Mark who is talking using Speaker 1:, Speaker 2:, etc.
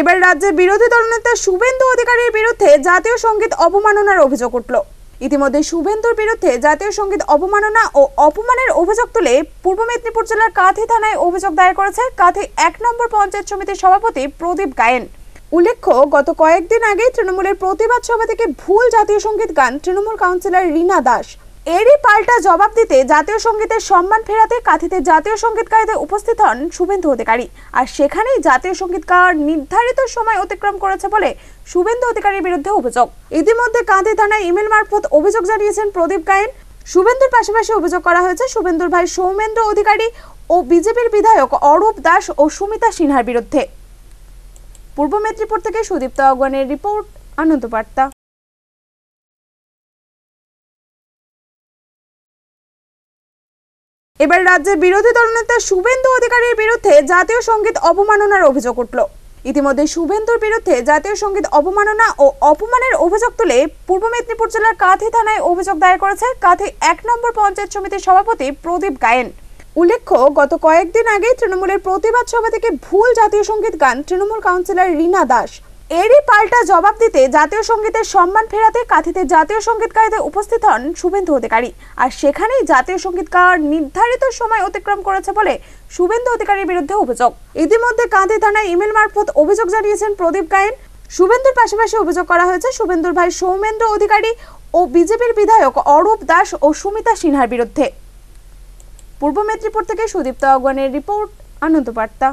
Speaker 1: এবার রাজ্যের বিরোধী দলনেতা শুভেন্দু অধিকারীর বিরুদ্ধে জাতীয় সংগীত অবমাননার অভিযোগ উঠল। ইতিমধ্যে শুভেন্দুর বিরুদ্ধে জাতীয় সংগীত অবমাননা ও অপমানের অভিযোগ তুলে পূর্ব মেদিনীপুর জেলার কাঁথি থানায় অভিযোগ দায়ের করেছে কাঁথি এক নম্বর পঞ্চায়েত সমিতির সভাপতি প্রদীপ গায়েন। উল্লেখ্য, গত কয়েকদিন আগে তৃণমূলের প্রতিবাদ সভা থেকে ভুল জাতীয় সংগীত গান তৃণমূল কাউন্সিলর রীনা দাস এরই পাল্টা জবাব দিতে জাতীয় সঙ্গীতের সম্মান ফেরাতে কাঁথিতে জাতীয় সংগীত গাইতে উপস্থিত হন শুভেন্দু অধিকারী। আর সেখানেই জাতীয় সংগীত গাওয়ার নির্ধারিত সময় অতিক্রম করেছে বলে শুভেন্দু অধিকারীর বিরুদ্ধে অভিযোগ। ইতিমধ্যে কাঁথি থানায় ইমেল মারফত অভিযোগ জানিয়েছেন প্রদীপ গায়েন। শুভেন্দুর পাশাপাশি অভিযোগ করা হয়েছে, শুভেন্দুর ভাই সৌমেন্দ্র অধিকারী ও বিজেপির বিধায়ক অরূপ দাস ও সুমিতা সিনহার বিরুদ্ধে। পূর্ব মেদিনীপুর থেকে সুদীপ্ত আগুয়ানের রিপোর্ট আনন্দ বার্তা এবার রাজ্যের বিরোধী দলনেতা শুভেন্দু অধিকারীর বিরুদ্ধে জাতীয় সংগীত অবমাননার অভিযোগ উঠল। ইতিমধ্যে শুভেন্দুর বিরুদ্ধে জাতীয় সংগীত অবমাননা ও অপমানের অভিযোগ তুলে পূর্ব মেদিনীপুর জেলার কাঁথি থানায় অভিযোগ দায়ের করেছে কাঁথি এক নম্বর পঞ্চায়েত সমিতির সভাপতি প্রদীপ গায়েন। উল্লেখ্য, গত কয়েকদিন আগে তৃণমূলের প্রতিবাদ সভা থেকে ভুল জাতীয় সংগীত গান তৃণমূল কাউন্সিলর রীনা দাস এরই পাল্টা জবাব দিতে জাতীয় সঙ্গীতের সম্মান ফেরাতে কাঁথিতে জাতীয় সংগীত গাইতে উপস্থিত হন শুভেন্দু অধিকারী। আর সেখানেই জাতীয় সংগীত গাওয়ার নির্ধারিত সময় অতিক্রম করেছে বলে শুভেন্দু অধিকারীর বিরুদ্ধে অভিযোগ। ইতিমধ্যে কাঁথি থানায় ইমেল মারফত অভিযোগ জানিয়েছেন প্রদীপ গায়েন। শুভেন্দুর পাশাপাশি অভিযোগ করা হয়েছে, শুভেন্দুর ভাই সৌমেন্দ্র অধিকারী ও বিজেপির বিধায়ক অরূপ দাস ও সুমিতা সিনহার বিরুদ্ধে। পূর্ব মেদিনীপুর থেকে সুদীপ্ত আগুয়ানের রিপোর্ট আনন্দ বার্তা